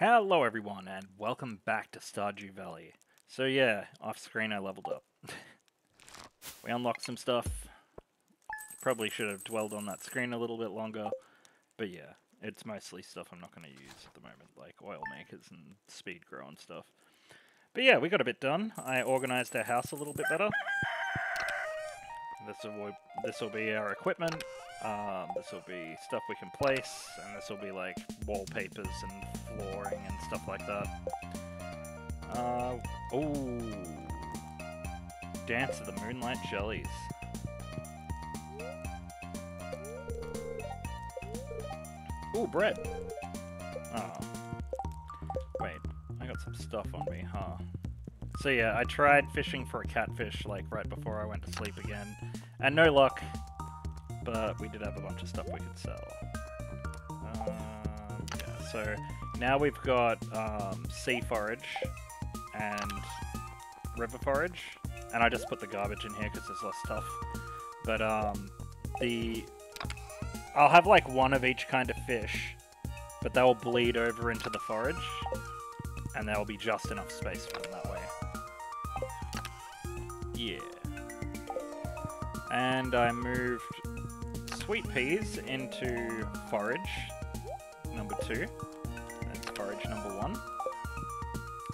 Hello everyone and welcome back to Stardew Valley. So yeah, off screen I leveled up. we unlocked some stuff. Probably should have dwelled on that screen a little bit longer. But yeah, it's mostly stuff I'm not going to use at the moment, like oil makers and speed grow and stuff. But yeah, we got a bit done. I organized our house a little bit better. This will this will be our equipment. Um, this will be stuff we can place, and this will be like wallpapers and flooring and stuff like that. Uh, oh, Dance of the Moonlight Jellies. Ooh, bread. Oh. Wait, I got some stuff on me, huh? So yeah, I tried fishing for a catfish like right before I went to sleep again, and no luck, but we did have a bunch of stuff we could sell. Um, yeah, so now we've got um, sea forage and river forage, and I just put the garbage in here because there's less stuff. But um, the I'll have like one of each kind of fish, but they will bleed over into the forage, and there will be just enough space for them that way. Yeah. And I moved sweet peas into forage number two. That's forage number one.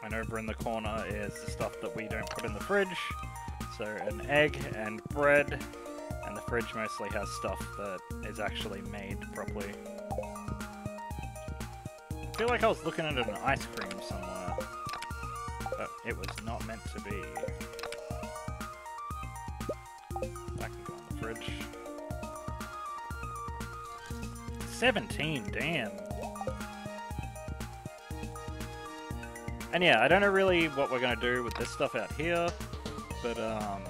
And over in the corner is the stuff that we don't put in the fridge. So an egg and bread. And the fridge mostly has stuff that is actually made properly. I feel like I was looking at an ice cream somewhere. But it was not meant to be. 17, damn. And yeah, I don't know really what we're going to do with this stuff out here, but um,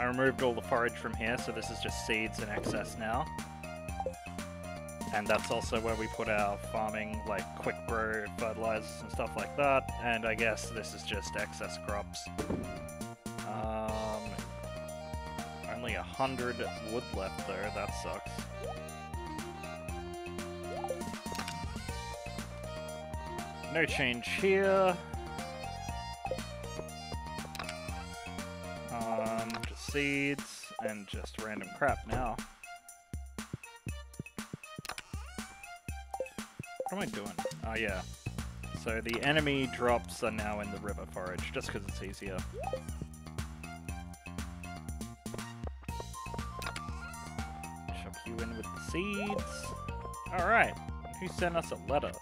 I removed all the forage from here, so this is just seeds in excess now. And that's also where we put our farming, like quick grow fertilizers and stuff like that. And I guess this is just excess crops. Um, only a hundred wood left though, that sucks. No change here. Um, just seeds and just random crap now. What am I doing? Oh yeah. So the enemy drops are now in the river forage, just because it's easier. Shove you in with the seeds. Alright, who sent us a letter?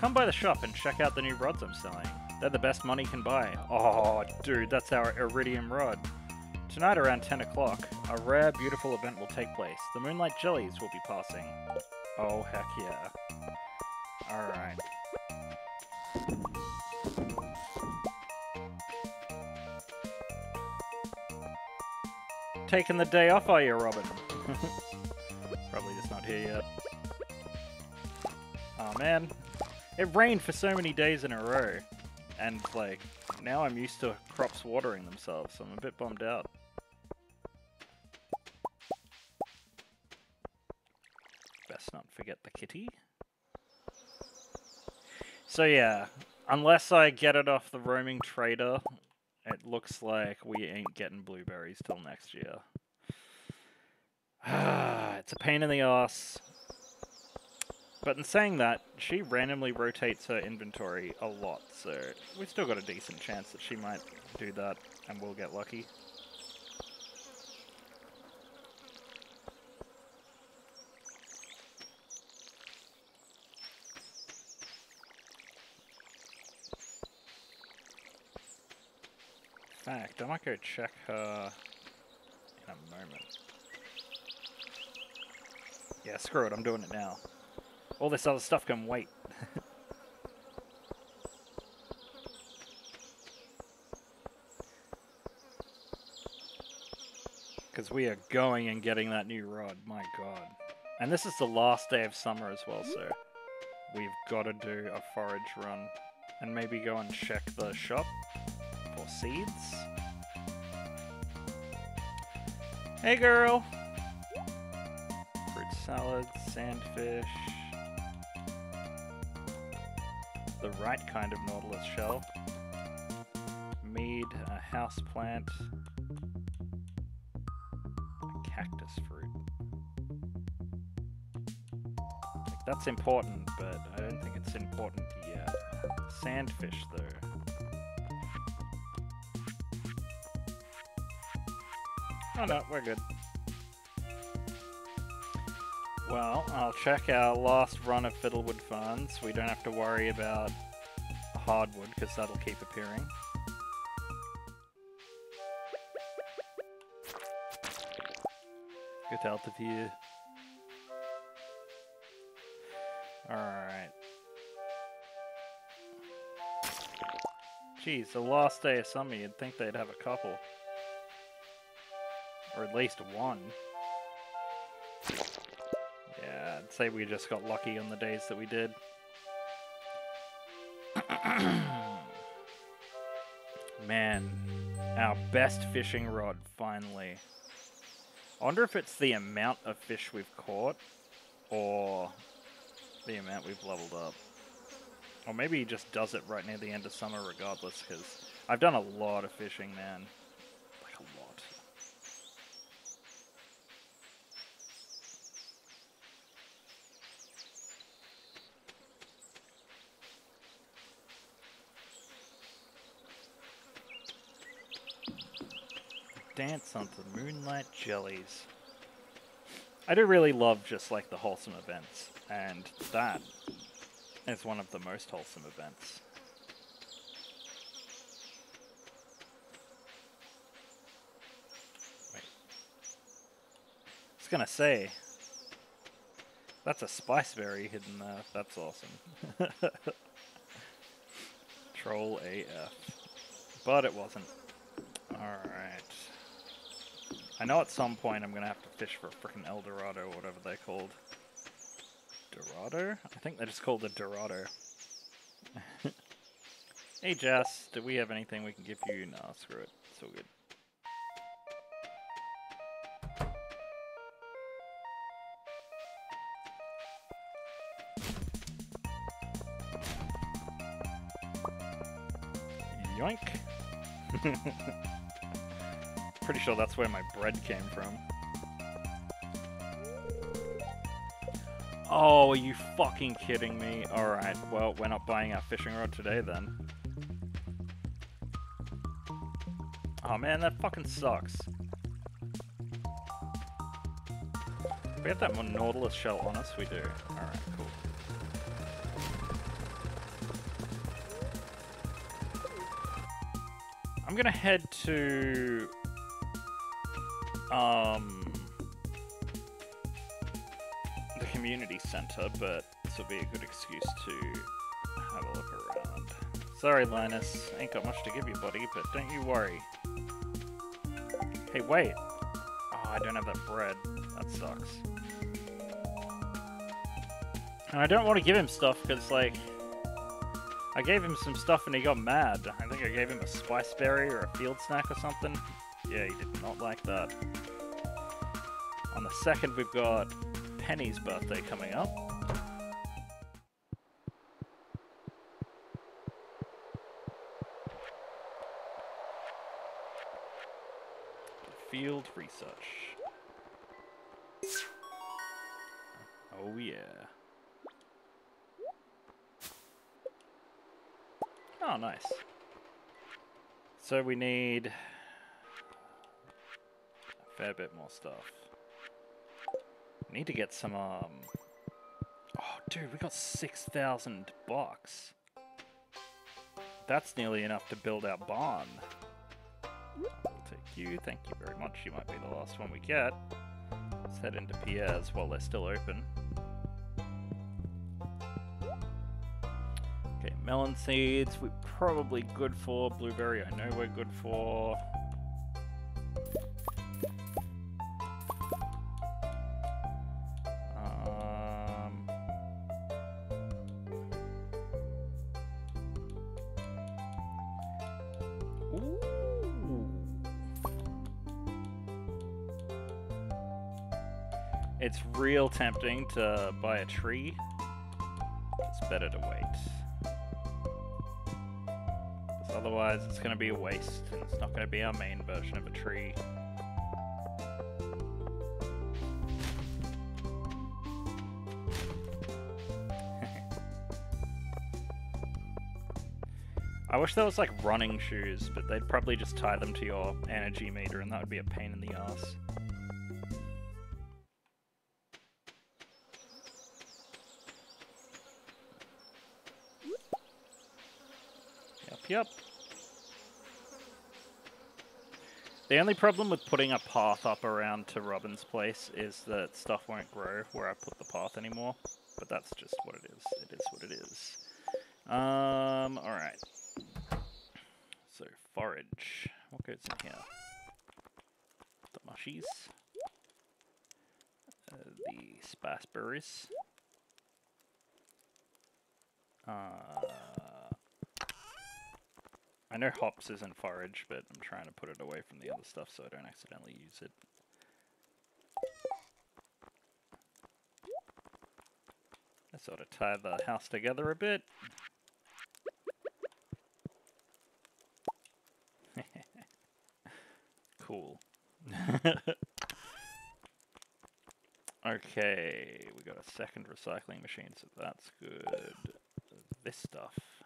Come by the shop and check out the new rods I'm selling. They're the best money can buy. Oh, dude, that's our Iridium rod. Tonight around 10 o'clock, a rare, beautiful event will take place. The Moonlight Jellies will be passing. Oh, heck yeah. Alright. Taking the day off, are you, Robin? Probably just not here yet. Oh man, it rained for so many days in a row, and like, now I'm used to crops watering themselves, so I'm a bit bummed out. Best not forget the kitty. So yeah, unless I get it off the roaming trader, it looks like we ain't getting blueberries till next year. it's a pain in the ass. But in saying that, she randomly rotates her inventory a lot, so we've still got a decent chance that she might do that and we'll get lucky. Fact, I might go check her in a moment. Yeah, screw it, I'm doing it now. All this other stuff can wait. Because we are going and getting that new rod, my god. And this is the last day of summer as well, so we've got to do a forage run. And maybe go and check the shop for seeds. Hey girl! Fruit salad, sandfish. The right kind of nautilus shell. Mead, a house plant, a cactus fruit. Like, that's important, but I don't think it's important yet. Sandfish, though. Oh no, we're good. Well, I'll check our last run of Fiddlehead Ferns. We don't have to worry about hardwood, because that'll keep appearing. Get out of here. Alright. Geez, the last day of summer, you'd think they'd have a couple. Or at least one. I'd say we just got lucky on the days that we did. Man, our best fishing rod, finally. I wonder if it's the amount of fish we've caught, or the amount we've leveled up. Or maybe he just does it right near the end of summer regardless, because I've done a lot of fishing, man. Like a lot. Dance on the moonlight jellies. I do really love just like the wholesome events, and that is one of the most wholesome events. Wait. I was gonna say, that's a spiceberry hidden there. That's awesome. Troll AF. But it wasn't. Alright. I know at some point I'm gonna have to fish for frickin' El Dorado, or whatever they're called. Dorado? I think they're just called the Dorado. hey Jess, do we have anything we can give you? No, screw it. It's all good. Yoink! Pretty sure that's where my bread came from. Oh, are you fucking kidding me? Alright, well, we're not buying our fishing rod today then. Oh man, that fucking sucks. We have that Nautilus shell on us? We do. Alright, cool. I'm gonna head to... Um... The community center, but this will be a good excuse to have a look around. Sorry, Linus. Ain't got much to give you, buddy, but don't you worry. Hey, wait. Oh, I don't have that bread. That sucks. And I don't want to give him stuff, because, like... I gave him some stuff and he got mad. I think I gave him a spice berry or a field snack or something. Yeah, he did not like that. On the second, we've got Penny's birthday coming up. Field research. Oh yeah. Oh, nice. So we need fair bit more stuff. Need to get some, um... Oh, dude, we got 6,000 bucks. That's nearly enough to build our barn. I'll take you. Thank you very much. You might be the last one we get. Let's head into Pierre's while they're still open. Okay, melon seeds, we're probably good for. Blueberry, I know we're good for. Real tempting to buy a tree. It's better to wait. Because otherwise it's going to be a waste, and it's not going to be our main version of a tree. I wish there was like running shoes, but they'd probably just tie them to your energy meter and that would be a pain in the ass. The only problem with putting a path up around to Robin's place is that stuff won't grow where I put the path anymore. But that's just what it is. It is what it is. Um, alright. So, forage. What goes in here? The mushies. Uh, the spiceberries. Uh, I know hops isn't forage, but I'm trying to put it away from the other stuff so I don't accidentally use it. I sort of tie the house together a bit. cool. okay, we got a second recycling machine, so that's good. This stuff.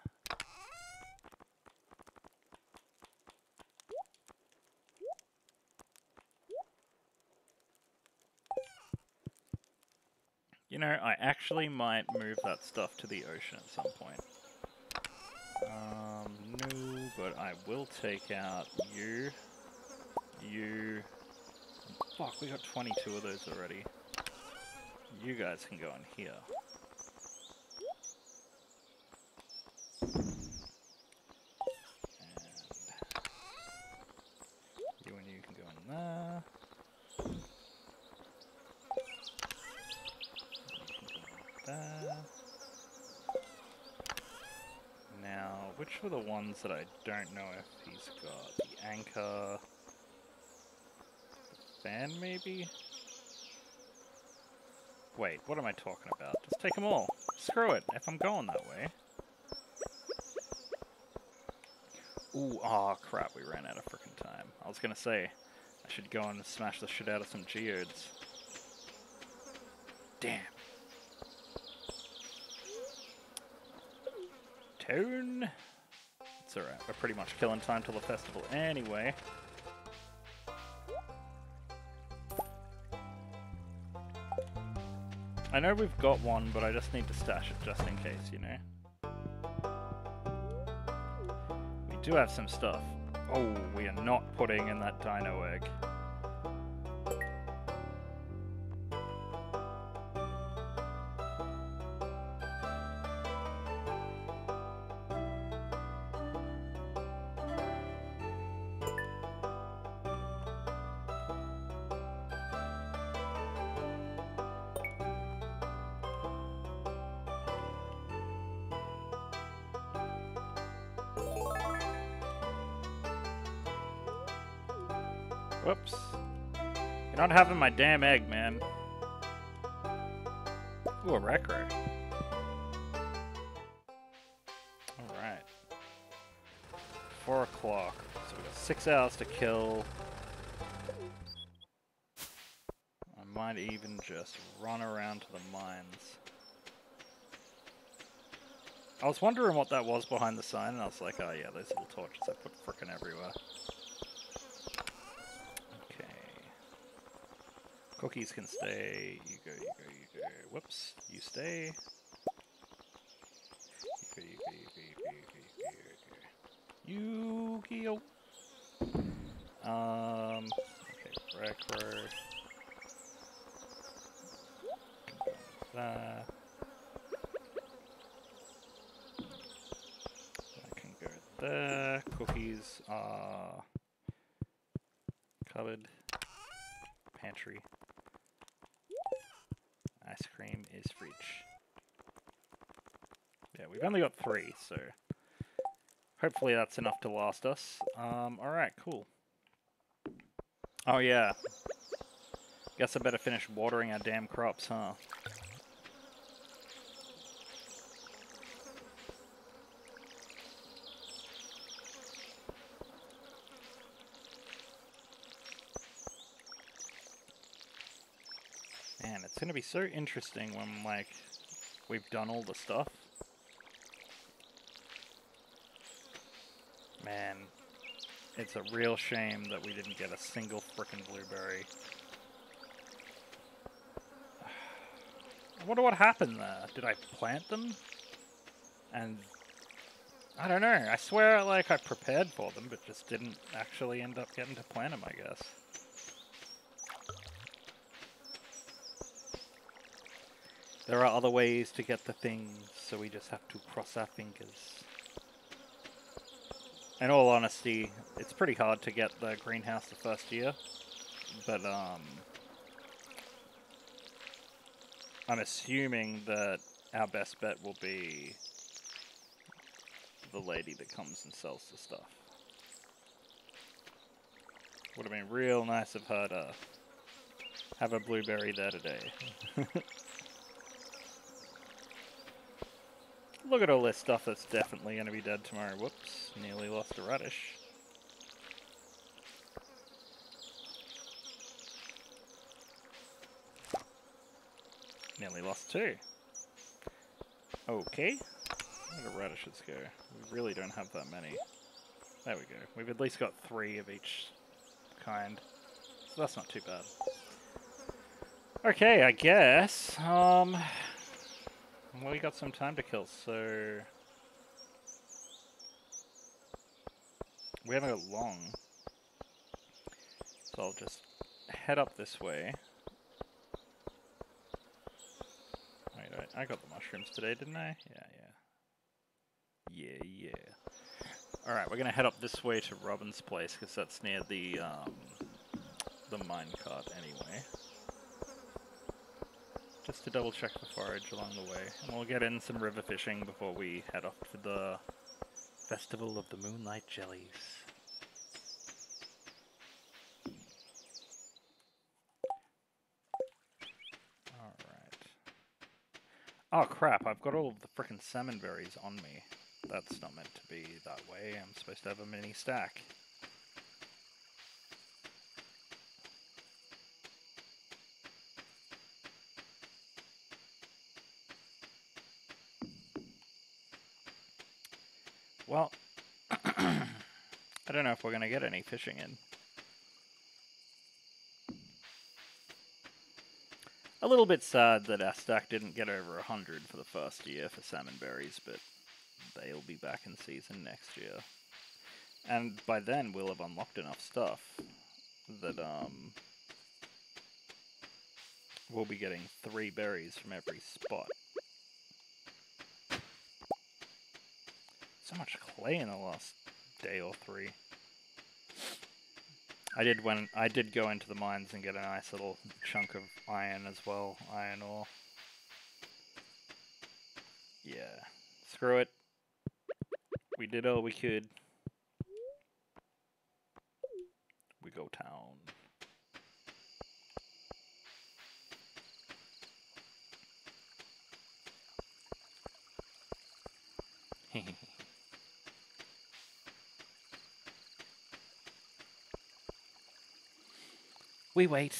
Know, I actually might move that stuff to the ocean at some point. Um, no, but I will take out you, you. Fuck, we got 22 of those already. You guys can go in here. And you and you can go in there. there. Now, which were the ones that I don't know if he's got? The anchor... Fan, maybe? Wait, what am I talking about? Just take them all. Screw it, if I'm going that way. Ooh, aw, oh, crap, we ran out of freaking time. I was gonna say, I should go and smash the shit out of some geodes. Damn. Town. It's alright, we're pretty much killing time till the festival anyway. I know we've got one, but I just need to stash it just in case, you know? We do have some stuff. Oh, we are not putting in that dino egg. Having my damn egg, man. Ooh, a Rarecrow. Alright. Four o'clock. So we got six hours to kill. I might even just run around to the mines. I was wondering what that was behind the sign, and I was like, oh yeah, those little torches I put frickin' everywhere. Cookies can stay. You go, you go, you go. Whoops. You stay. You go, you go, you go, you go, you go, you go. Yu-Gi-Oh! Um, okay, Rarecrow. That. I can go there. Cookies are covered. Pantry ice cream is fridge. Yeah, we've only got three, so hopefully that's enough to last us. Um, alright, cool. Oh yeah. Guess I better finish watering our damn crops, huh? Gonna be so interesting when, like, we've done all the stuff. Man, it's a real shame that we didn't get a single frickin' blueberry. I wonder what happened there. Did I plant them? And I don't know. I swear, like, I prepared for them, but just didn't actually end up getting to plant them, I guess. There are other ways to get the things, so we just have to cross our fingers. In all honesty, it's pretty hard to get the greenhouse the first year, but um, I'm assuming that our best bet will be the lady that comes and sells the stuff. Would have been real nice of her to have a blueberry there today. Look at all this stuff that's definitely going to be dead tomorrow. Whoops, nearly lost a radish. Nearly lost two. Okay. Where do radishes go? We really don't have that many. There we go. We've at least got three of each kind. So that's not too bad. Okay, I guess. Um, well, we got some time to kill, so... We haven't got long. So I'll just head up this way. Wait, I, I got the mushrooms today, didn't I? Yeah, yeah. Yeah, yeah. Alright, we're gonna head up this way to Robin's place, because that's near the, um, the minecart anyway just to double check the forage along the way. And we'll get in some river fishing before we head off to the Festival of the Moonlight Jellies. Alright. Oh crap, I've got all of the frickin' salmon berries on me. That's not meant to be that way. I'm supposed to have a mini stack. Well, I don't know if we're going to get any fishing in. A little bit sad that our stack didn't get over 100 for the first year for salmon berries, but they'll be back in season next year. And by then we'll have unlocked enough stuff that um, we'll be getting three berries from every spot. So much clay in the last day or three. I did when I did go into the mines and get a nice little chunk of iron as well, iron ore. Yeah, screw it. We did all we could. We go town. We wait.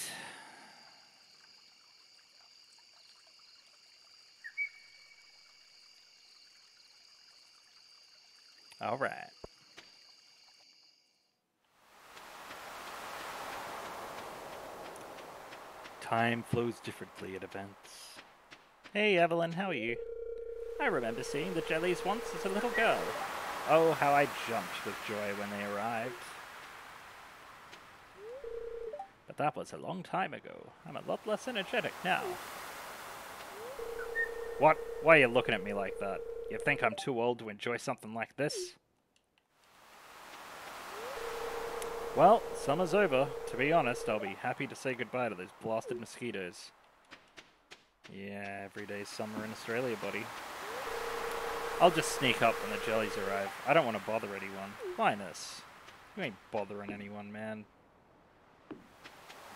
All right. Time flows differently at events. Hey, Evelyn, how are you? I remember seeing the jellies once as a little girl. Oh, how I jumped with joy when they arrived. But that was a long time ago. I'm a lot less energetic now. What? Why are you looking at me like that? You think I'm too old to enjoy something like this? Well, summer's over. To be honest, I'll be happy to say goodbye to those blasted mosquitoes. Yeah, every day's summer in Australia, buddy. I'll just sneak up when the jellies arrive. I don't want to bother anyone. Linus, you ain't bothering anyone, man.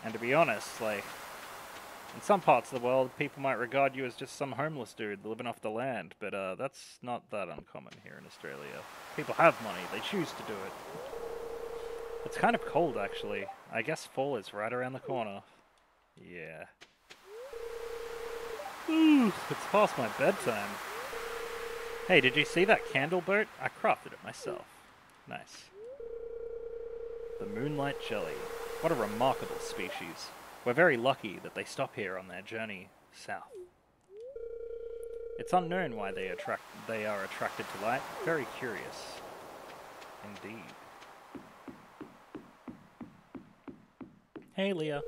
And to be honest, like, in some parts of the world, people might regard you as just some homeless dude living off the land, but uh, that's not that uncommon here in Australia. People have money, they choose to do it. It's kind of cold, actually. I guess fall is right around the corner. Yeah. Ooh, it's past my bedtime. Hey, did you see that candle boat? I crafted it myself. Nice. The Moonlight Jelly. What a remarkable species. We're very lucky that they stop here on their journey south. It's unknown why they attract they are attracted to light. Very curious. Indeed. Hey, Leah.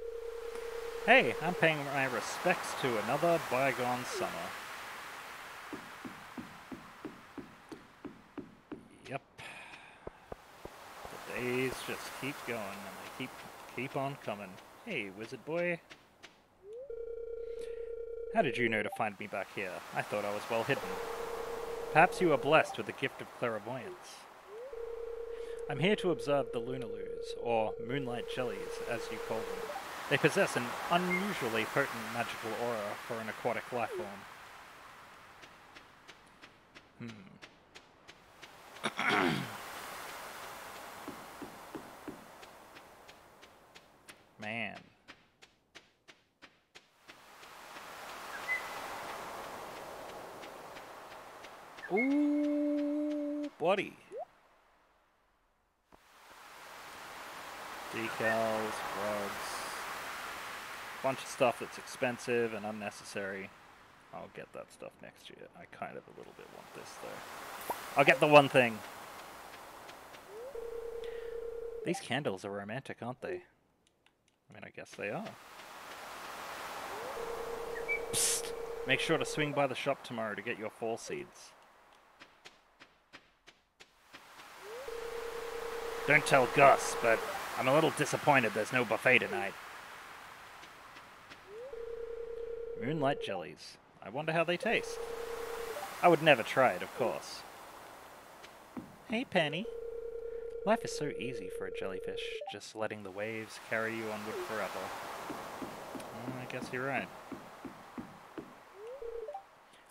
Hey, I'm paying my respects to another bygone summer. Yep. The days just keep going and they keep keep on coming. Hey, wizard boy. How did you know to find me back here? I thought I was well hidden. Perhaps you are blessed with the gift of clairvoyance. I'm here to observe the Lunaloos, or moonlight jellies, as you call them. They possess an unusually potent magical aura for an aquatic life form. Hmm. Man. Ooh, buddy. Decals, rugs. Bunch of stuff that's expensive and unnecessary. I'll get that stuff next year. I kind of a little bit want this though. I'll get the one thing. These candles are romantic, aren't they? I mean, I guess they are. Psst! Make sure to swing by the shop tomorrow to get your fall seeds. Don't tell Gus, but I'm a little disappointed there's no buffet tonight. Moonlight jellies. I wonder how they taste. I would never try it, of course. Hey, Penny. Life is so easy for a jellyfish, just letting the waves carry you onward forever. Well, I guess you're right.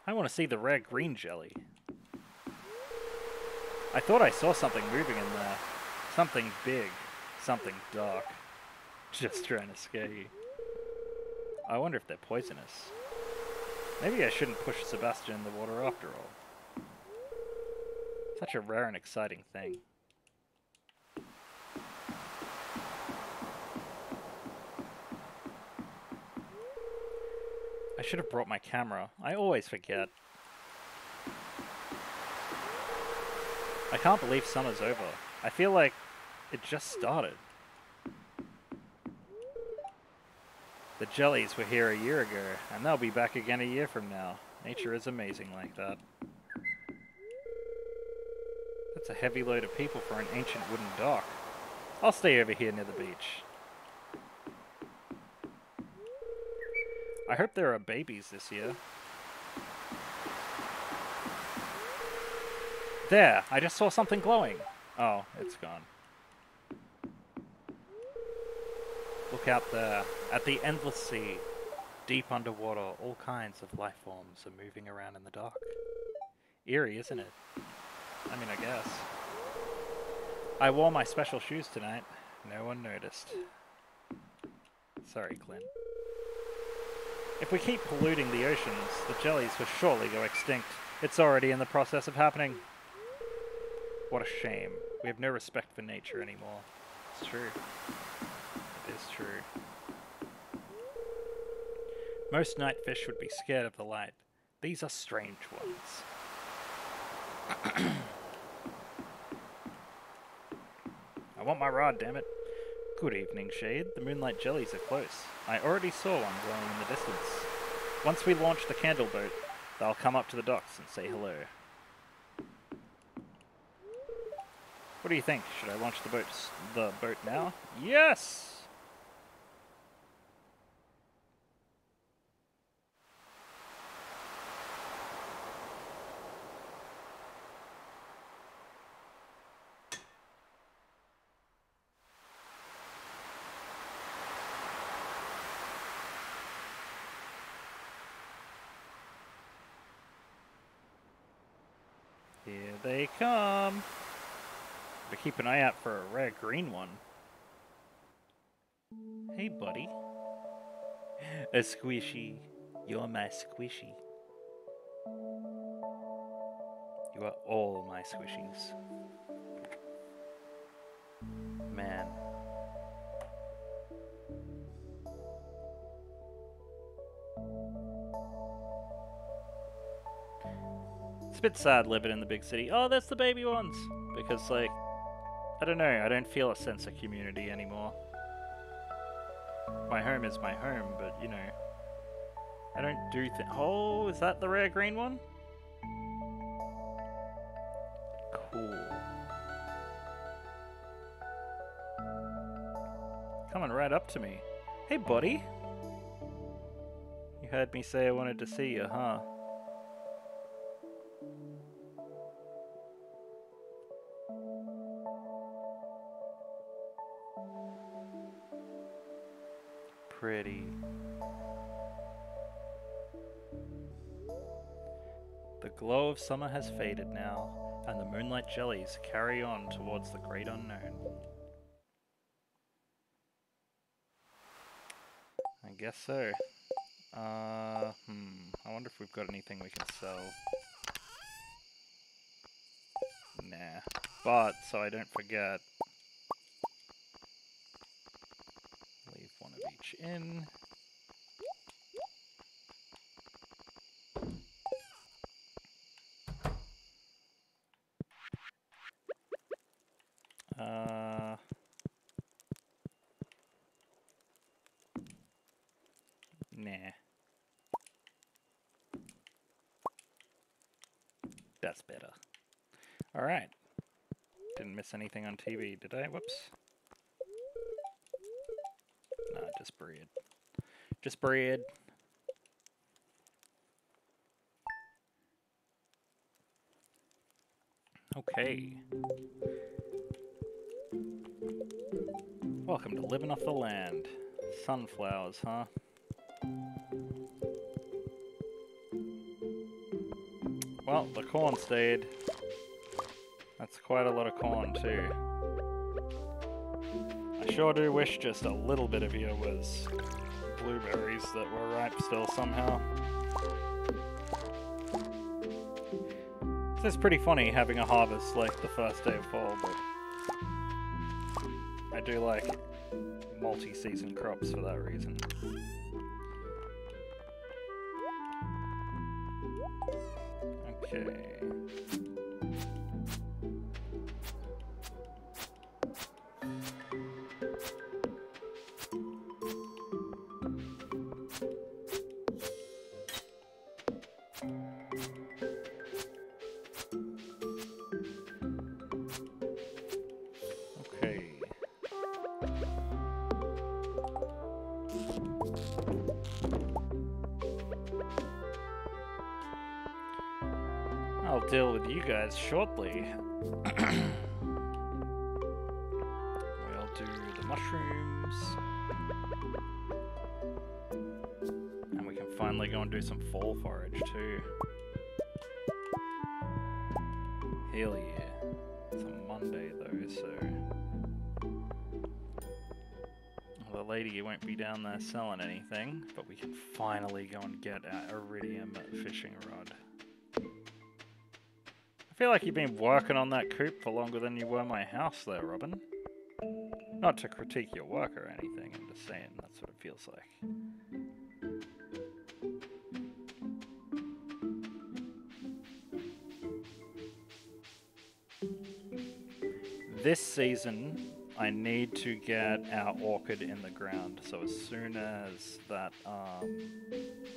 I want to see the rare green jelly. I thought I saw something moving in there. Something big. Something dark. Just trying to scare you. I wonder if they're poisonous. Maybe I shouldn't push Sebastian in the water after all. Such a rare and exciting thing. I should have brought my camera. I always forget. I can't believe summer's over. I feel like it just started. The jellies were here a year ago, and they'll be back again a year from now. Nature is amazing like that. That's a heavy load of people for an ancient wooden dock. I'll stay over here near the beach. I hope there are babies this year. There! I just saw something glowing! Oh, it's gone. Out there, at the endless sea. Deep underwater, all kinds of life forms are moving around in the dark. Eerie, isn't it? I mean, I guess. I wore my special shoes tonight. No one noticed. Sorry, Clint. If we keep polluting the oceans, the jellies will surely go extinct. It's already in the process of happening. What a shame. We have no respect for nature anymore. It's true. Is true. Most night fish would be scared of the light. These are strange ones. I want my rod, damn it. Good evening, Shade. The moonlight jellies are close. I already saw one glowing in the distance. Once we launch the candle boat, they'll come up to the docks and say hello. What do you think? Should I launch the boat, the boat now? Yes! Here they come. But keep an eye out for a red green one. Hey, buddy. A squishy. You're my squishy. You are all my squishies. Man. It's a bit sad living in the big city. Oh, that's the baby ones! Because, like, I don't know, I don't feel a sense of community anymore. My home is my home, but, you know, I don't do th- Oh, is that the rare green one? Cool. Coming right up to me. Hey, buddy. You heard me say I wanted to see you, huh? Pretty. The glow of summer has faded now, and the moonlight jellies carry on towards the great unknown. I guess so. Uh, hmm. I wonder if we've got anything we can sell. Nah. But, so I don't forget, leave in. Uh, nah. That's better. Alright. Didn't miss anything on TV, did I? Whoops. Nah, just bread. Just bread. Okay. Welcome to living off the land. Sunflowers, huh? Well, the corn stayed. That's quite a lot of corn, too. I sure do wish just a little bit of you was blueberries that were ripe still somehow. It's pretty funny having a harvest like the first day of fall, but I do like multi-season crops for that reason. Okay. Guys shortly. we'll do the mushrooms. And we can finally go and do some fall forage too. Hell yeah. It's a Monday though, so. Well, the lady won't be down there selling anything, but we can finally go and get our iridium fishing rod. Feel like you've been working on that coop for longer than you were my house there, Robin. Not to critique your work or anything, I'm just saying that's what it feels like. This season, I need to get our orchid in the ground. So as soon as that um,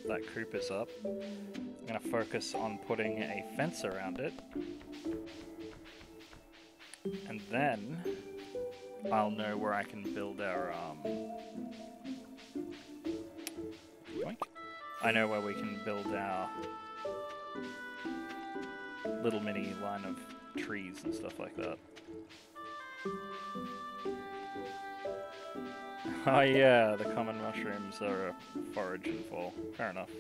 that coop is up, I'm gonna focus on putting a fence around it, and then I'll know where I can build our um. I know where we can build our little mini line of trees and stuff like that. Oh yeah, the common mushrooms are a forage in fall. Fair enough.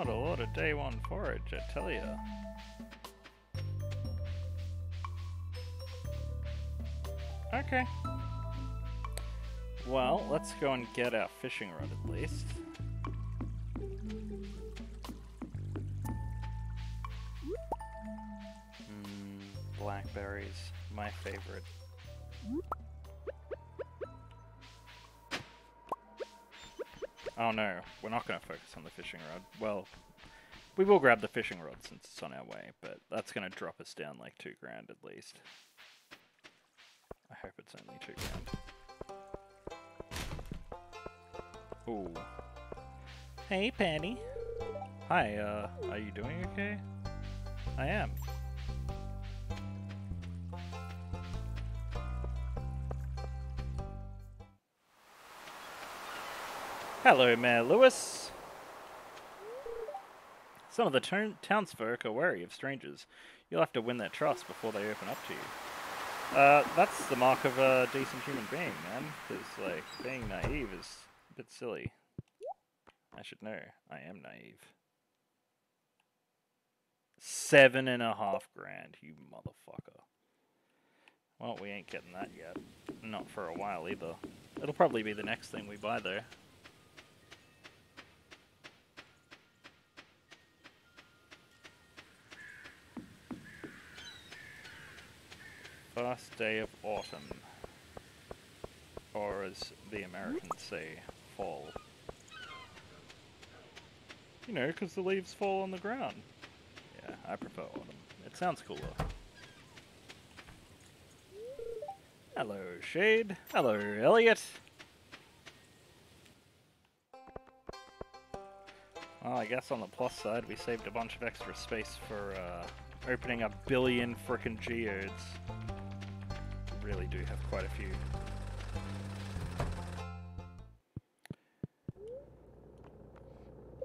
Not a lot of day one forage, I tell ya. Okay. Well, let's go and get our fishing rod at least. Mm, blackberries, my favorite. Oh no, we're not going to focus on the fishing rod. Well, we will grab the fishing rod since it's on our way, but that's going to drop us down like two grand at least. I hope it's only two grand. Ooh. Hey, Patty. Hi, uh, are you doing okay? I am. Hello, Mayor Lewis. Some of the townsfolk are wary of strangers. You'll have to win their trust before they open up to you. Uh, that's the mark of a decent human being, man. Because, like, being naive is a bit silly. I should know. I am naive. Seven and a half grand, you motherfucker. Well, we ain't getting that yet. Not for a while either. It'll probably be the next thing we buy, though. First day of autumn. Or as the Americans say, fall. You know, because the leaves fall on the ground. Yeah, I prefer autumn. It sounds cooler. Hello, Shade. Hello, Elliot. Well, I guess on the plus side, we saved a bunch of extra space for uh, opening a billion frickin' geodes really do have quite a few.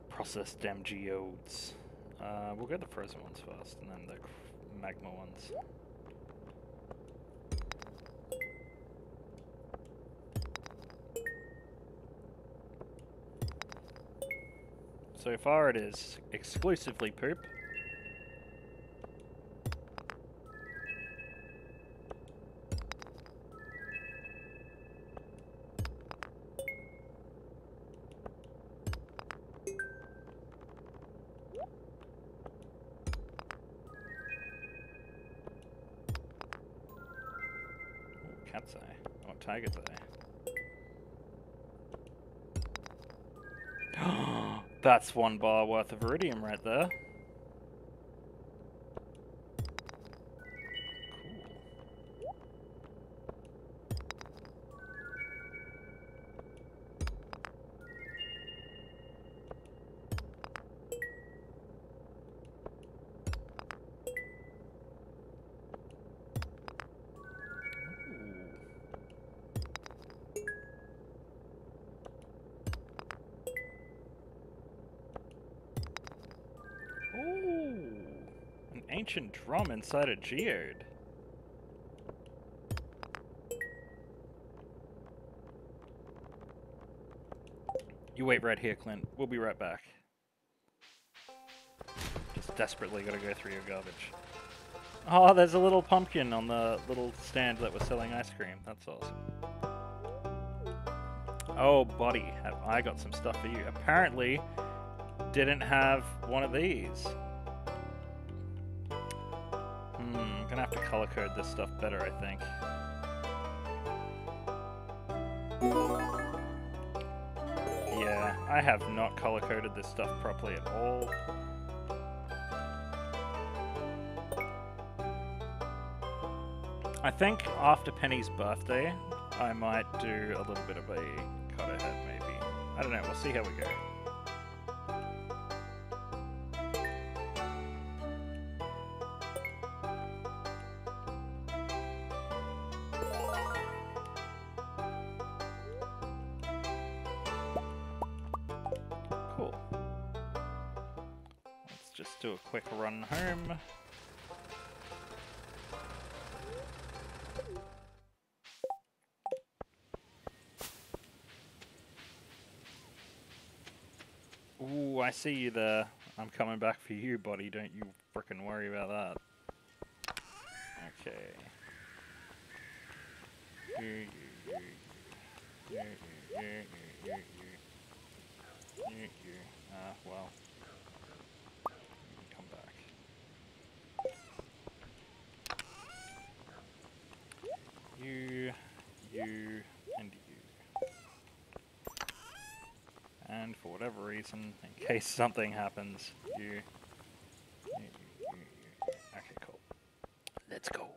Processed damn geodes. Uh, we'll get the frozen ones first, and then the magma ones. So far it is exclusively poop. That's one bar worth of iridium right there. Drum inside a geode. You wait right here, Clint. We'll be right back. Just desperately gotta go through your garbage. Oh, there's a little pumpkin on the little stand that was selling ice cream. That's awesome. Oh, buddy, have I got some stuff for you. Apparently, didn't have one of these. Color this stuff better, I think. Yeah, I have not color coded this stuff properly at all. I think after Penny's birthday, I might do a little bit of a cut ahead, maybe. I don't know, we'll see how we go. just do a quick run home. Ooh, I see you there. I'm coming back for you, buddy. Don't you frickin' worry about that. Okay. Ah, uh, well. You, and you. And for whatever reason, in case something happens, you, you, you, you. Okay, cool. Let's go.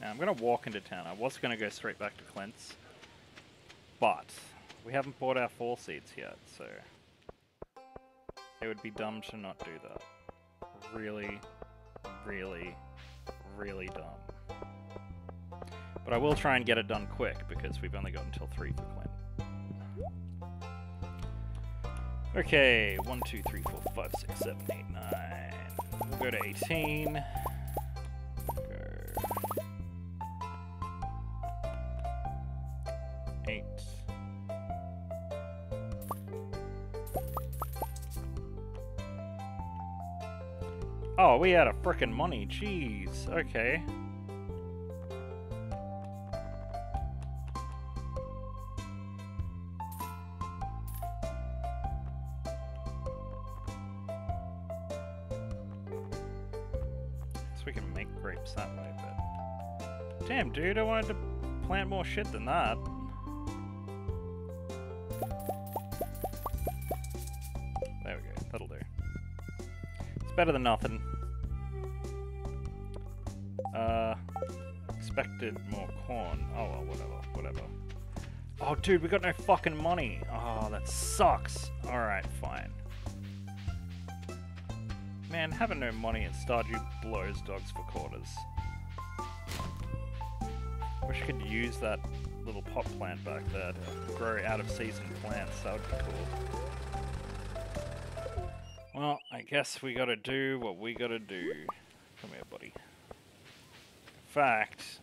Now I'm gonna walk into town. I was gonna go straight back to Clint's, but we haven't bought our four seats yet, so it would be dumb to not do that. Really, really, really dumb. But I will try and get it done quick because we've only got until three for Clint. Okay, one, two, three, four, five, six, seven, eight, nine. We'll go to 18. We had a frickin' money. Jeez. Okay. So we can make grapes that way, but... Damn, dude, I wanted to plant more shit than that. There we go, that'll do. It's better than nothing. Whatever, whatever. Oh, dude, we got no fucking money. Oh, that sucks. Alright, fine. Man, having no money at Stardew blows dogs for quarters. Wish I could use that little pot plant back there to grow out of season plants. That would be cool. Well, I guess we gotta do what we gotta do. Come here, buddy. In fact,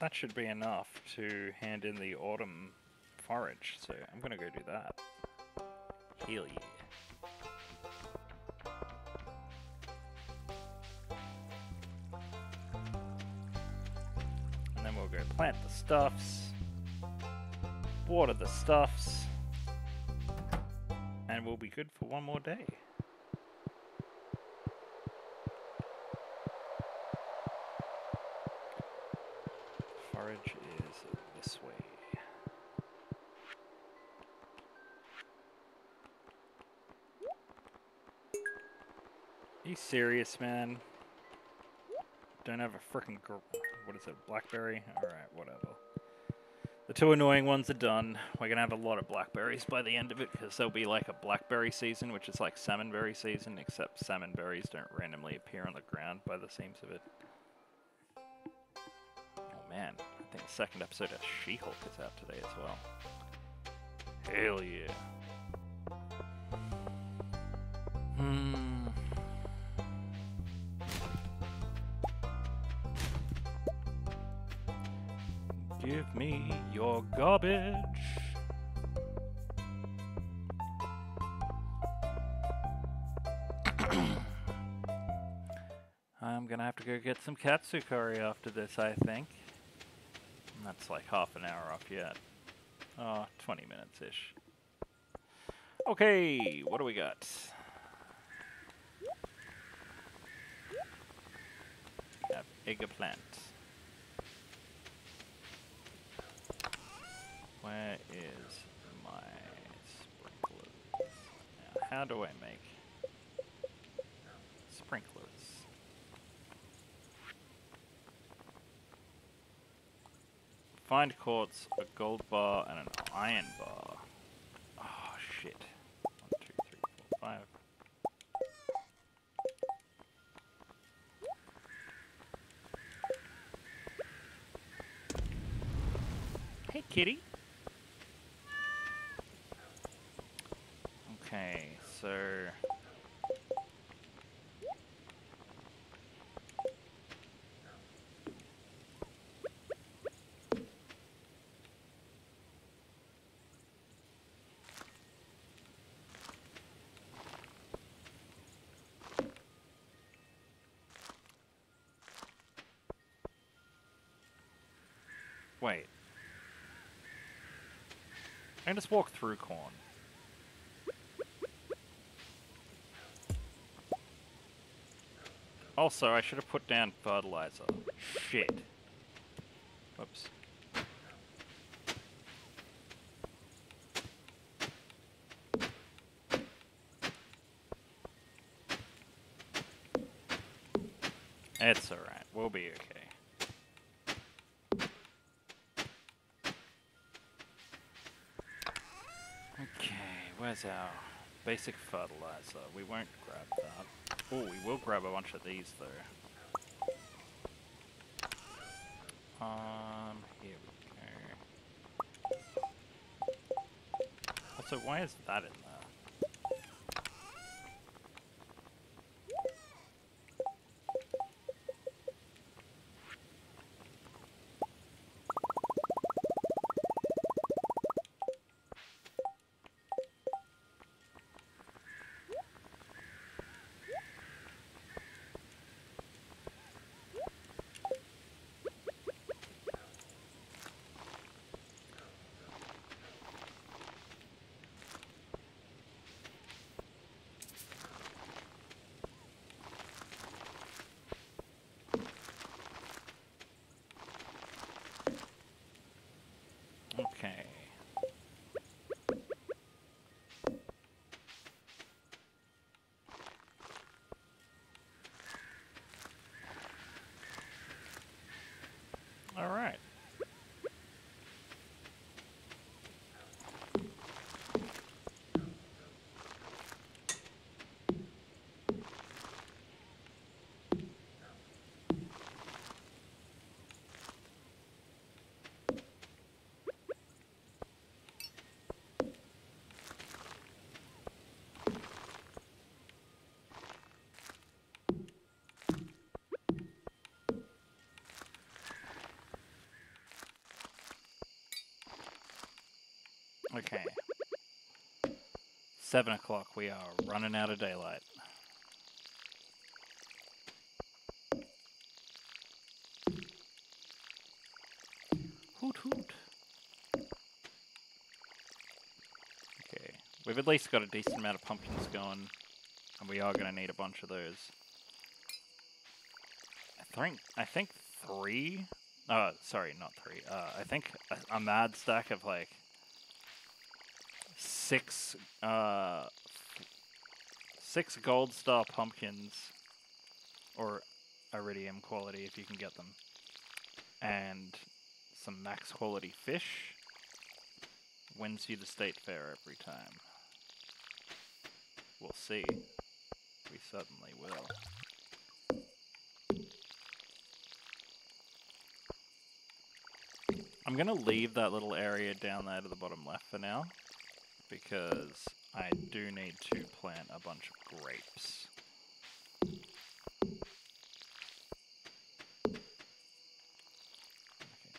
that should be enough to hand in the autumn forage, so I'm gonna go do that. Hell yeah. And then we'll go plant the stuffs, water the stuffs, and we'll be good for one more day. Forage is this way. Are you serious, man? Don't have a frickin' gr- what is it, blackberry? Alright, whatever. The two annoying ones are done. We're gonna have a lot of blackberries by the end of it because there'll be like a blackberry season, which is like salmonberry season, except salmon berries don't randomly appear on the ground by the seams of it. Oh man, I think the second episode of She-Hulk is out today as well. Hell yeah. Hmm. Give me your garbage. I'm gonna have to go get some katsu curry after this, I think. That's like half an hour off yet. Oh, 20 minutes ish. Okay, what do we got? We have eggplant. Where is my sprinklers? Now, how do I make sprinklers? Find quartz, a gold bar, and an iron bar. Oh shit. One, two, three, four, five. Hey kitty. Okay, so Wait. I can just walk through corn. Also, I should have put down fertilizer. Shit. Whoops. It's alright. We'll be okay. Okay, our basic fertilizer? We won't grab that. Oh, we will grab a bunch of these though. Um, here we go. Also, why is that in there? Okay. All right. Okay. Seven o'clock. We are running out of daylight. Hoot hoot. Okay. We've at least got a decent amount of pumpkins going. And we are going to need a bunch of those. I think, I think three? Uh, sorry, not three. Uh, I think a, a mad stack of like six uh six gold star pumpkins or iridium quality if you can get them. And some max quality fish wins you the state fair every time. We'll see. We certainly will. I'm gonna leave that little area down there to the bottom left for now because I do need to plant a bunch of grapes. Okay,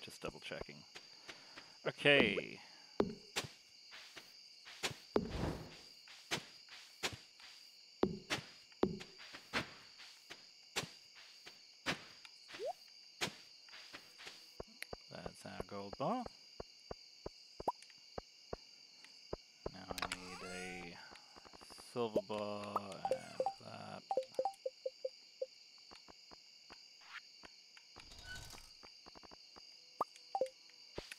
just double checking. Okay. That's our gold bar. Now I need a silver bar and that.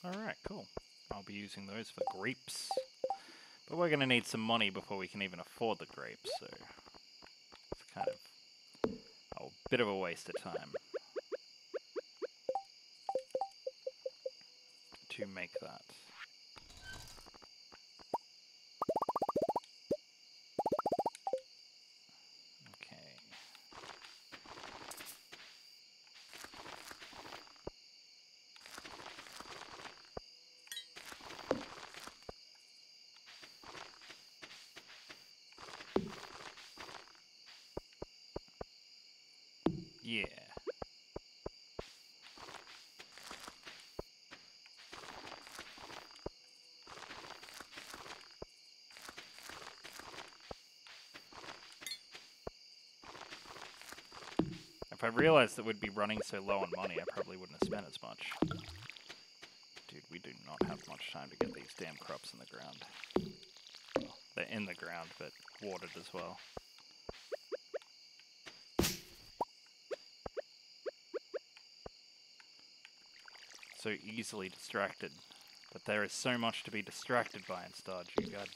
Alright, cool. I'll be using those for grapes. But we're going to need some money before we can even afford the grapes, so it's kind of a bit of a waste of time to make that. Okay. Yeah. If I realized that we'd be running so low on money, I probably wouldn't have spent as much. Dude, we do not have much time to get these damn crops in the ground. Well, they're in the ground, but watered as well. So easily distracted. But there is so much to be distracted by in Stardew, god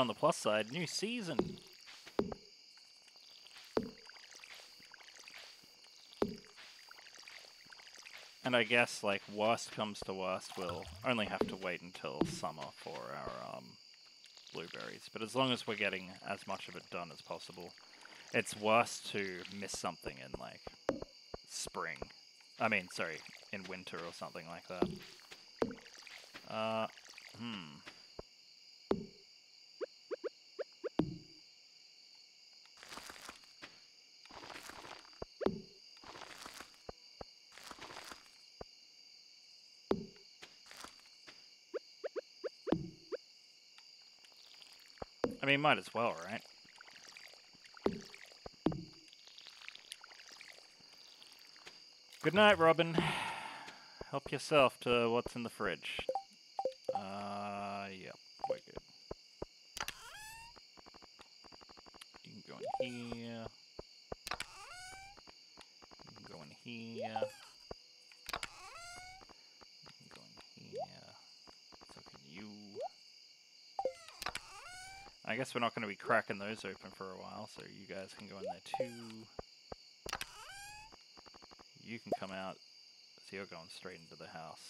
on the plus side, new season. And I guess, like, worst comes to worst, we'll only have to wait until summer for our um, blueberries. But as long as we're getting as much of it done as possible, it's worse to miss something in, like, spring. I mean, sorry, in winter or something like that. Uh, hmm. Mean, might as well, right? Good night, Robin. Help yourself to what's in the fridge. Uh, yep, we're good. You can go in here. You can go in here. You can go in here. So can you. I guess we're not going to be cracking those open for a while, so you guys can go in there too. You can come out, so you're going straight into the house.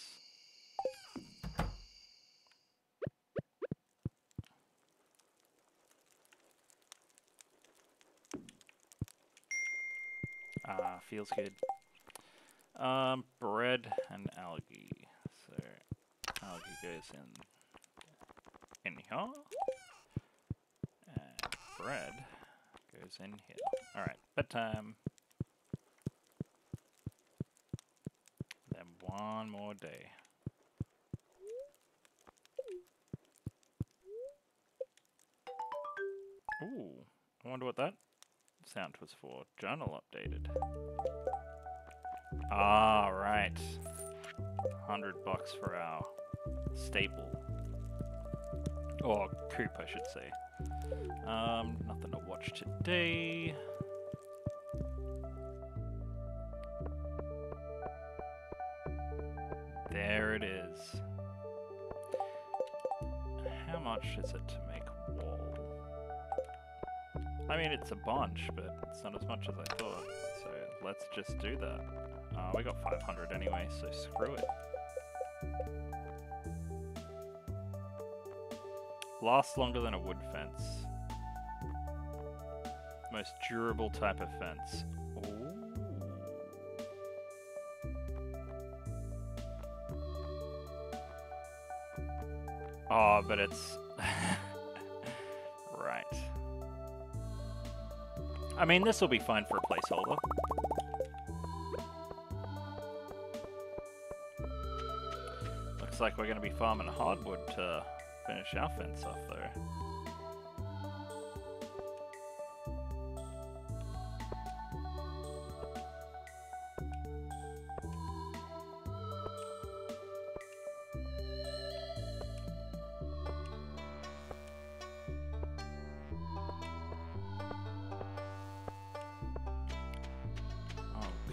Ah, feels good. Um, bread and algae. So, algae goes in. And bread goes in here. Alright, bedtime. Then one more day. Ooh, I wonder what that sound was for. Journal updated. Ah, right. 100 bucks for our staple. Or coop, I should say. Um, nothing to watch today. There it is. How much is it to make wall? I mean, it's a bunch, but it's not as much as I thought. So let's just do that. Uh, we got 500 anyway, so screw it. Lasts longer than a wood fence. Most durable type of fence. Ooh. Oh, but it's... right. I mean, this will be fine for a placeholder. Looks like we're going to be farming hardwood to finish our fence off, though.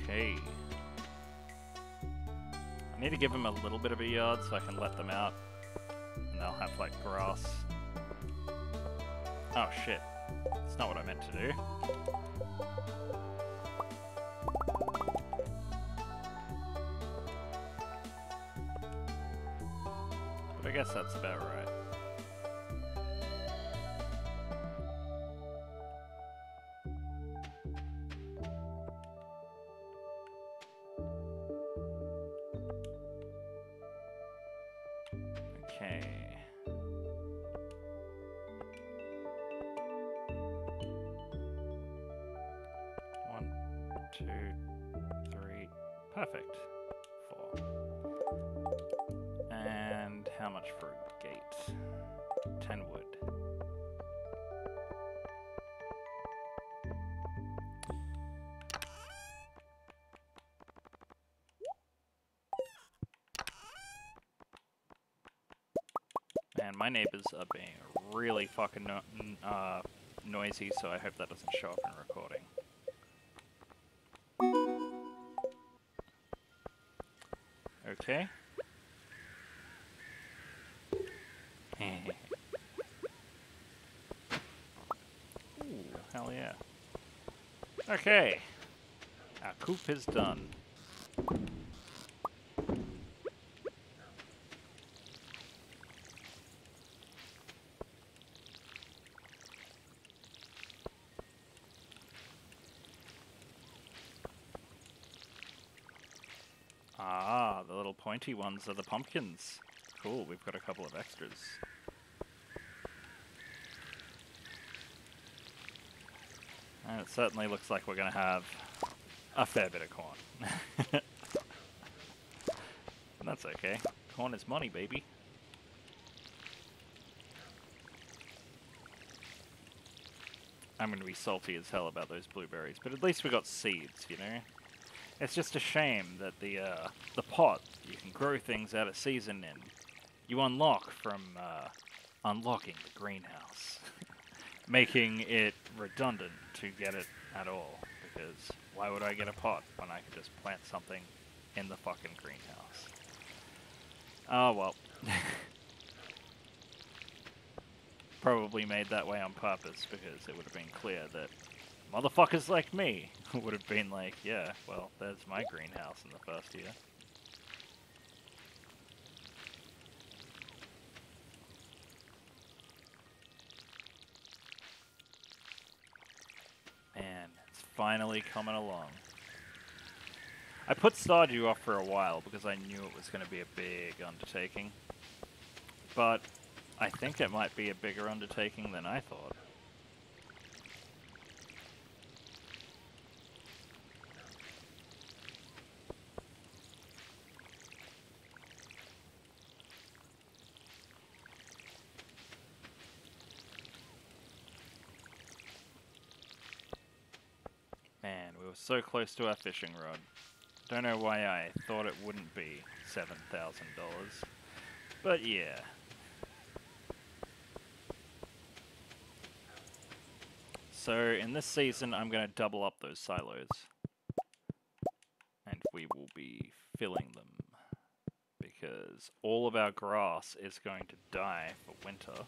Okay. I need to give them a little bit of a yard so I can let them out. Like, grass. Oh, shit. That's not what I meant to do. But I guess that's about right. Neighbors are being really fucking no uh, noisy, so I hope that doesn't show up in recording. Okay. Ooh, hell yeah. Okay. Our coop is done. Ah, the little pointy ones are the pumpkins. Cool, we've got a couple of extras. And it certainly looks like we're going to have a fair bit of corn. That's okay. Corn is money, baby. I'm going to be salty as hell about those blueberries, but at least we got seeds, you know? It's just a shame that the uh, the pot you can grow things out of season and you unlock from uh, unlocking the greenhouse, making it redundant to get it at all. Because why would I get a pot when I could just plant something in the fucking greenhouse? Oh well. Probably made that way on purpose because it would have been clear that motherfuckers like me would have been like, yeah, well, there's my greenhouse in the first year. And it's finally coming along. I put Stardew off for a while because I knew it was going to be a big undertaking. But I think it might be a bigger undertaking than I thought. Man, we were so close to our fishing rod. Don't know why I thought it wouldn't be $7,000. But yeah. So in this season, I'm going to double up those silos. And we will be filling them. Because all of our grass is going to die for winter.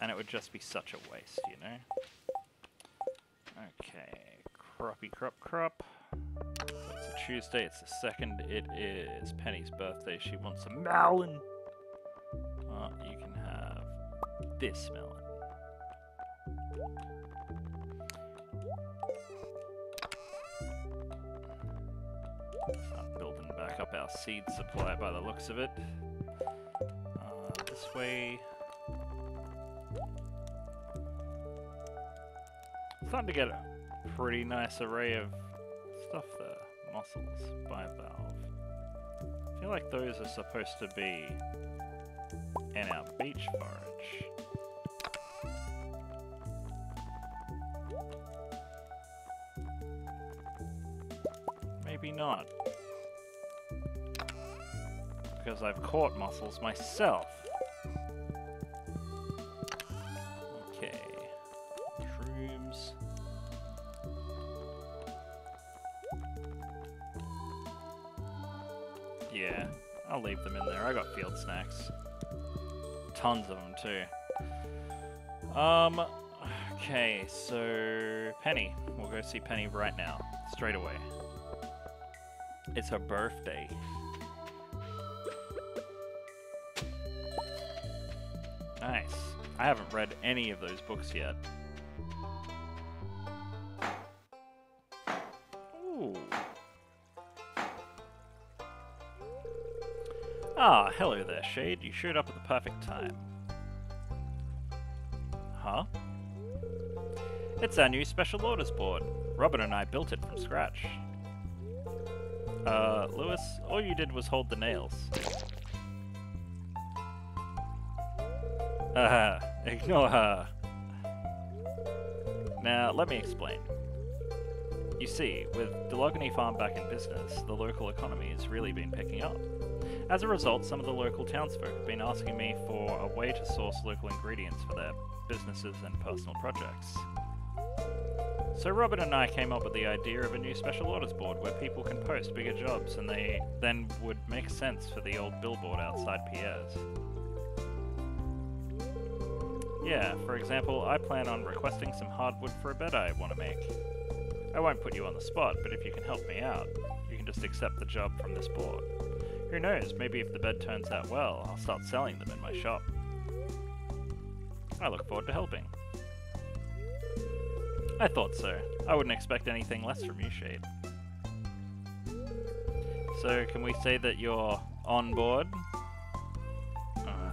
And it would just be such a waste, you know? Okay, croppy crop crop. it's a Tuesday, it's the second. It is Penny's birthday. She wants a melon. Uh, you can have this melon. Start building back up our seed supply by the looks of it. Uh, this way. Starting to get a pretty nice array of stuff there. Mussels, bivalve. I feel like those are supposed to be in our beach forage. Maybe not. Because I've caught mussels myself. Too. Um, okay, so Penny. We'll go see Penny right now, straight away. It's her birthday. Nice. I haven't read any of those books yet. Ooh. Ah, hello there, Shade. You showed up at the perfect time. It's our new special orders board. Robin and I built it from scratch. Uh, Lewis, all you did was hold the nails. Uh, ignore her. Now, let me explain. You see, with Delogany Farm back in business, the local economy has really been picking up. As a result, some of the local townsfolk have been asking me for a way to source local ingredients for their businesses and personal projects. So Robin and I came up with the idea of a new special orders board where people can post bigger jobs and they then would make sense for the old billboard outside Pierre's. Yeah, for example, I plan on requesting some hardwood for a bed I want to make. I won't put you on the spot, but if you can help me out, you can just accept the job from this board. Who knows, maybe if the bed turns out well, I'll start selling them in my shop. I look forward to helping. I thought so. I wouldn't expect anything less from you, Shade. So, can we say that you're on board? Uh,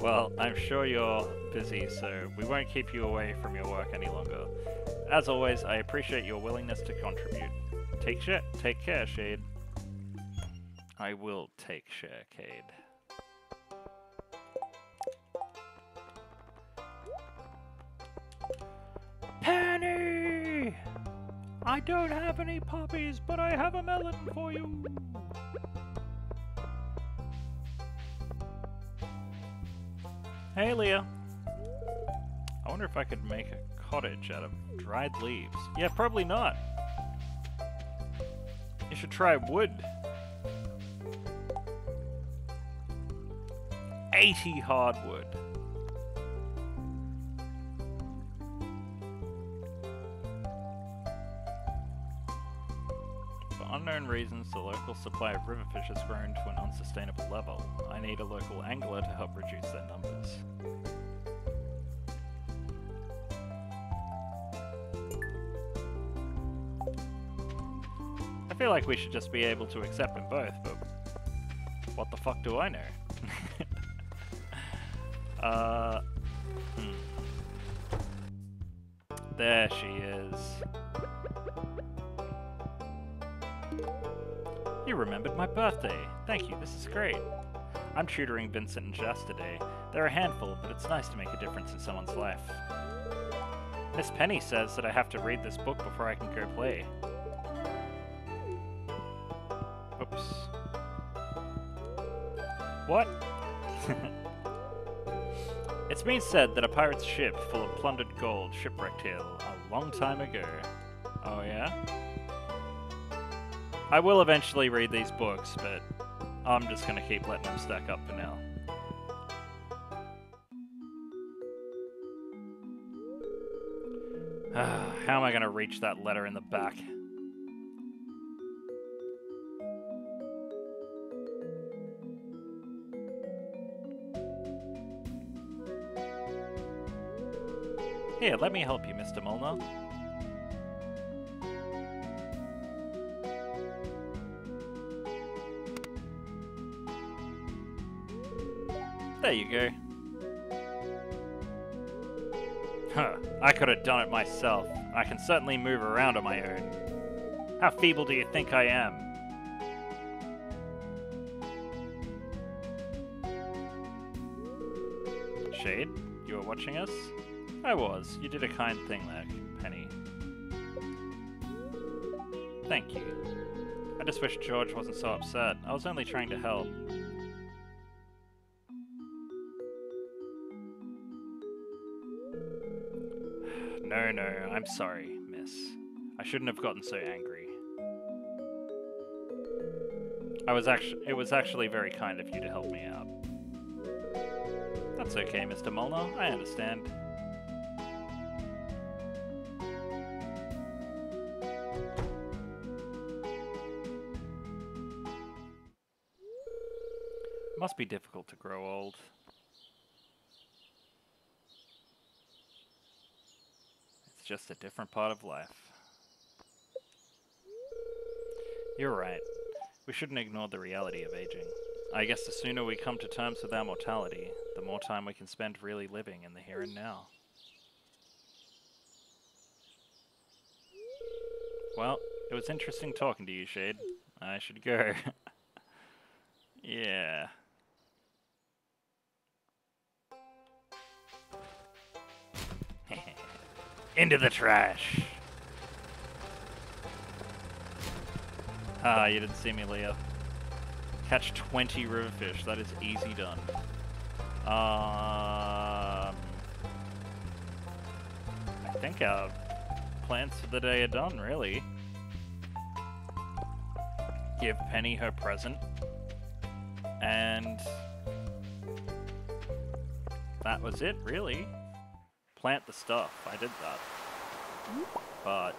well, I'm sure you're busy, so we won't keep you away from your work any longer. As always, I appreciate your willingness to contribute. Take, sh take care, Shade. I will take share, Cade. I don't have any poppies, but I have a melon for you. Hey, Leah. I wonder if I could make a cottage out of dried leaves. Yeah, probably not. You should try wood. 80 hardwood. Reasons, the local supply of river fish has grown to an unsustainable level. I need a local angler to help reduce their numbers. I feel like we should just be able to accept them both, but what the fuck do I know? uh, hmm. There she is. You remembered my birthday. Thank you, this is great. I'm tutoring Vincent and Jas today. They're a handful, but it's nice to make a difference in someone's life. Miss Penny says that I have to read this book before I can go play. Oops. What? it's been said that a pirate's ship full of plundered gold shipwrecked here a long time ago. Oh yeah? I will eventually read these books, but I'm just gonna keep letting them stack up for now. How am I gonna reach that letter in the back? Here, let me help you, Mr. Mullner. There you go. Huh, I could have done it myself. I can certainly move around on my own. How feeble do you think I am? Shade, you were watching us? I was. You did a kind thing there, Penny. Thank you. I just wish George wasn't so upset. I was only trying to help. No, I'm sorry, miss. I shouldn't have gotten so angry. I was actually it was actually very kind of you to help me out. That's okay, Mr. Mullner. I understand. Must be difficult to grow old. Just a different part of life. You're right. We shouldn't ignore the reality of aging. I guess the sooner we come to terms with our mortality, the more time we can spend really living in the here and now. Well, it was interesting talking to you, Shade. I should go. yeah. Into the trash. Ah, you didn't see me, Leo. Catch 20 river fish. That is easy done. Um, I think our plans for the day are done, really. Give Penny her present. And that was it, really. Plant the stuff. I did that. But...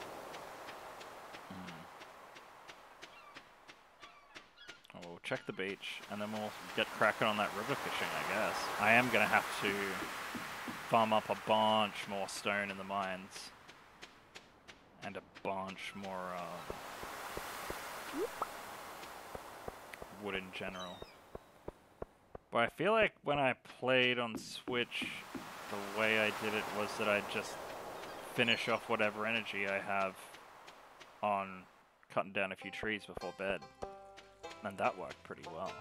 hmm. Oh, We'll check the beach, and then we'll get cracking on that river fishing, I guess. I am going to have to farm up a bunch more stone in the mines. And a bunch more uh, wood in general. But I feel like when I played on Switch, the way I did it was that I'd just finish off whatever energy I have on cutting down a few trees before bed. And that worked pretty well.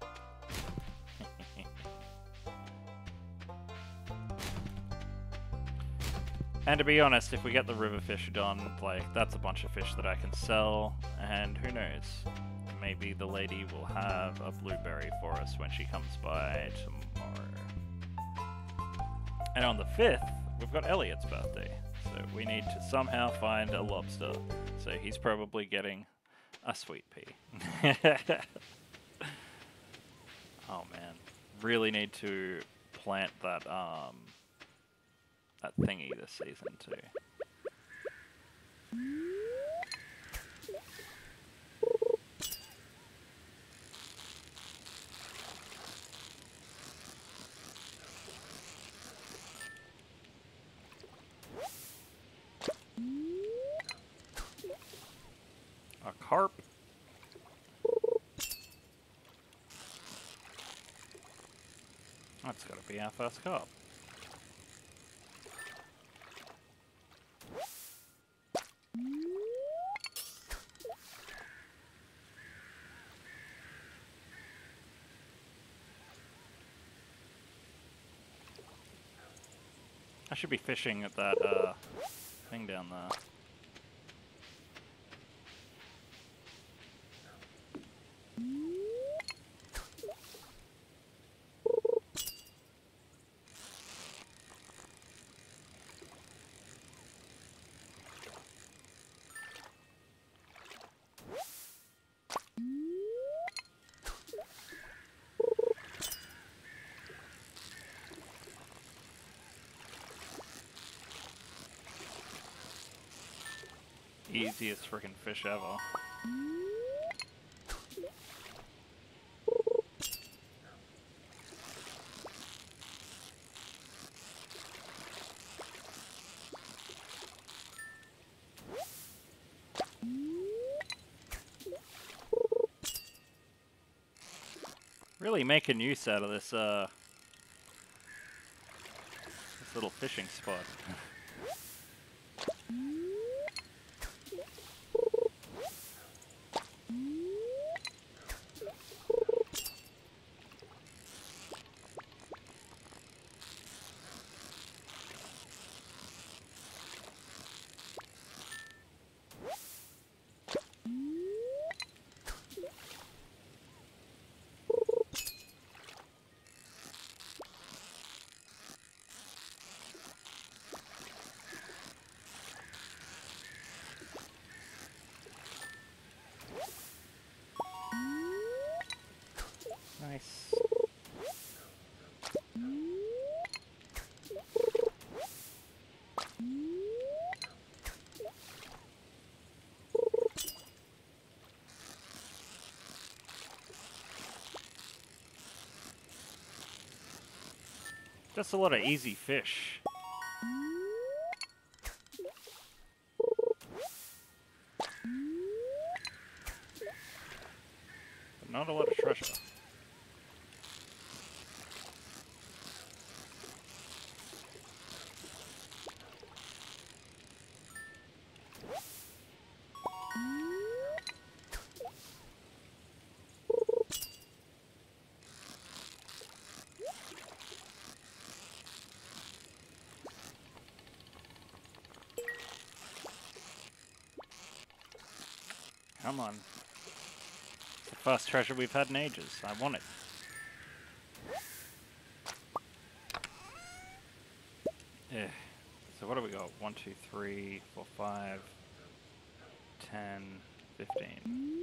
and to be honest, if we get the river fish done, like, that's a bunch of fish that I can sell, and who knows? Maybe the lady will have a blueberry for us when she comes by tomorrow. And on the 5th, we've got Elliott's birthday. So we need to somehow find a lobster. So he's probably getting a sweet pea. oh man, really need to plant that um that thingy this season too. That's gotta be our first carp. I should be fishing at that uh, thing down there. Easiest freaking fish ever. Really making use out of this, uh, this little fishing spot. Nice. Just a lot of easy fish. But not a lot of treasure. Come on. It's the first treasure we've had in ages. I want it. Yeah. So what do we got? 1, 2, 3, 4, 5, 10, 15.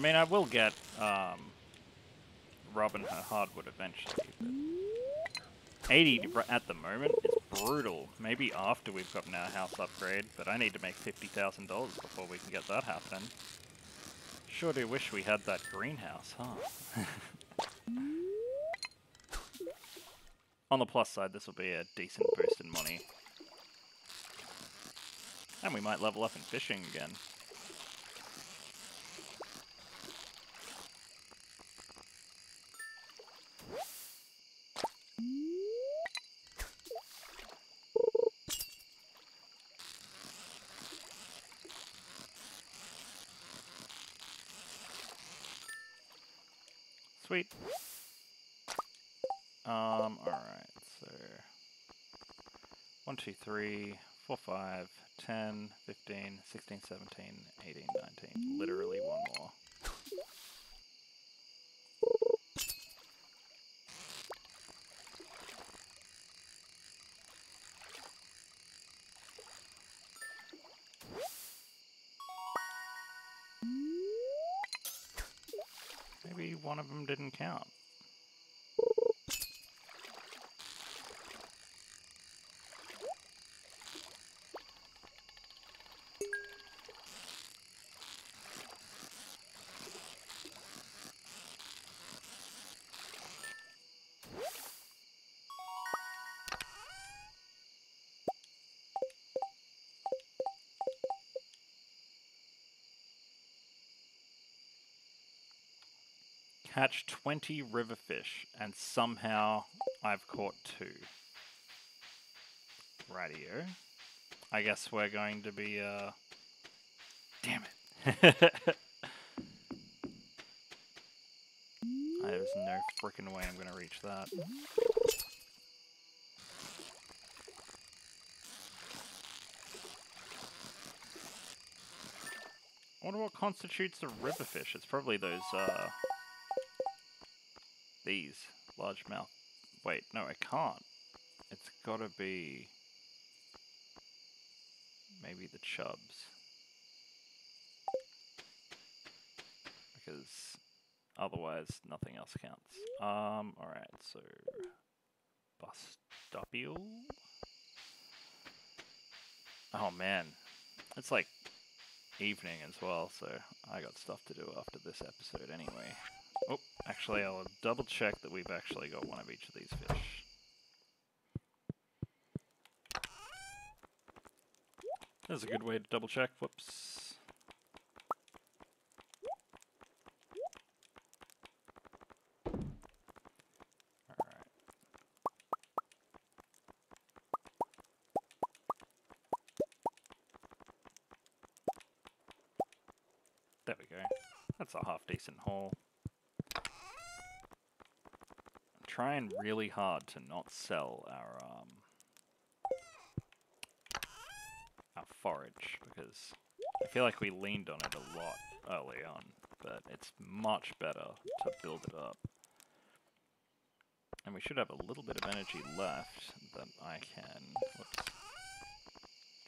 I mean, I will get um, Robin her hardwood eventually. But 80 at the moment is brutal. Maybe after we've gotten our house upgrade, but I need to make $50,000 before we can get that happening. Sure do wish we had that greenhouse, huh? On the plus side, this will be a decent boost in money. And we might level up in fishing again. Sweet. Um, alright, so... 1, 2, 3, 4, 5, 10, 15, 16, 17, 18, 19. Literally one more. Maybe one of them didn't count. Catch 20 river fish, and somehow I've caught two. Radio. I guess we're going to be, uh... Damn it. There's no freaking way I'm gonna reach that. I wonder what constitutes a river fish. It's probably those, uh... These. Largemouth. Wait, no, I can't. It's gotta be... Maybe the chubs. Because otherwise nothing else counts. Um, alright, so... Bustopule? Oh man. It's like evening as well, so I got stuff to do after this episode anyway. Actually I'll double check that we've actually got one of each of these fish. That's a good way to double check. Whoops. There we go. That's a half decent haul. I'm trying really hard to not sell our um our forage because I feel like we leaned on it a lot early on, but it's much better to build it up. And we should have a little bit of energy left that I can whoops,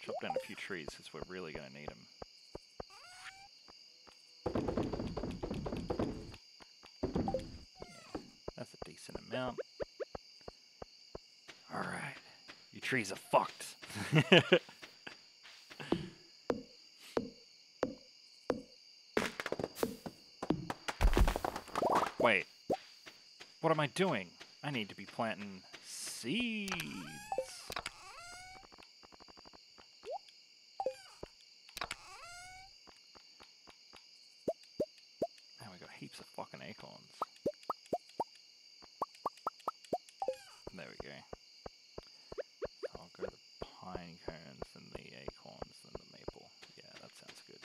chop down a few trees because we're really going to need them. That's Alright. You trees are fucked. Wait. What am I doing? I need to be planting seeds. Now we got heaps of fucking acorns. There we go. So I'll go the pine cones, then the acorns, then the maple. Yeah, that sounds good.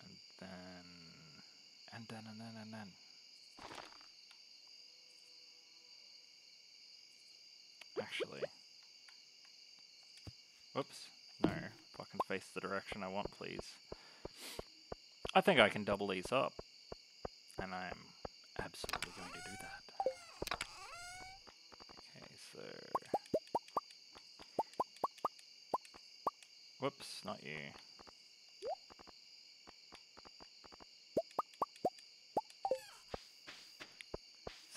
And then, and then, and then, and then. Actually, whoops, no, fucking face the direction I want, please. I think I can double these up, and I'm absolutely going to do that. Okay, so, whoops, not you.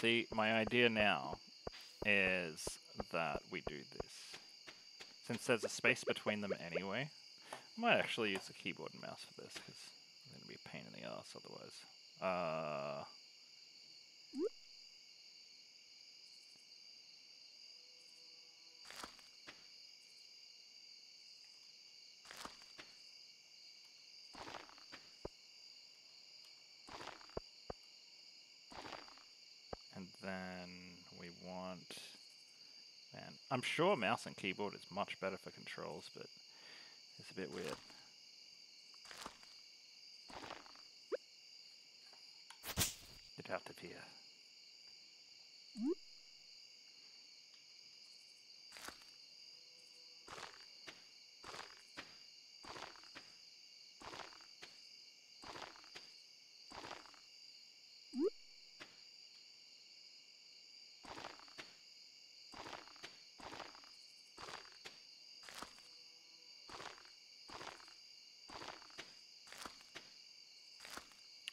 See, my idea now is that we do this. Since there's a space between them anyway, I might actually use the keyboard and mouse for this, because ass otherwise. Uh... And then we want, man, I'm sure mouse and keyboard is much better for controls, but it's a bit weird. It have to appear.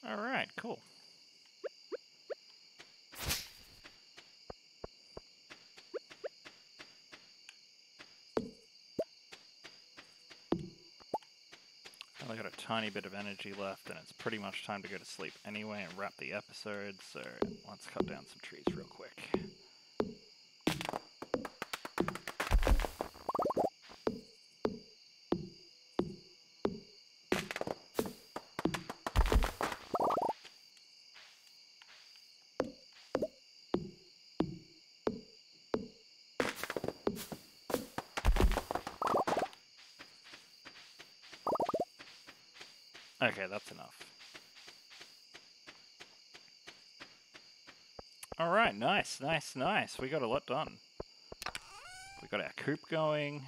All right, cool. Only got a tiny bit of energy left, and it's pretty much time to go to sleep anyway and wrap the episode. So let's cut down some trees real quick. Nice, nice, nice. We got a lot done. We got our coop going.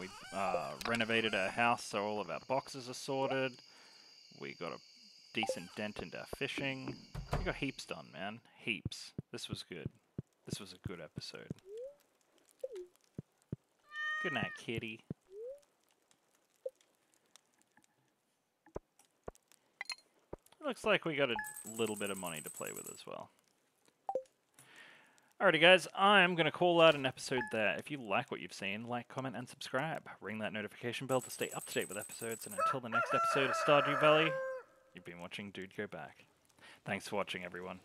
We uh, renovated our house so all of our boxes are sorted. We got a decent dent into our fishing. We got heaps done, man. Heaps. This was good. This was a good episode. Good night, kitty. Looks like we got a little bit of money to play with as well. Alrighty guys, I'm going to call out an episode there. If you like what you've seen, like, comment, and subscribe. Ring that notification bell to stay up to date with episodes, and until the next episode of Stardew Valley, you've been watching Dude Go Back. Thanks for watching, everyone.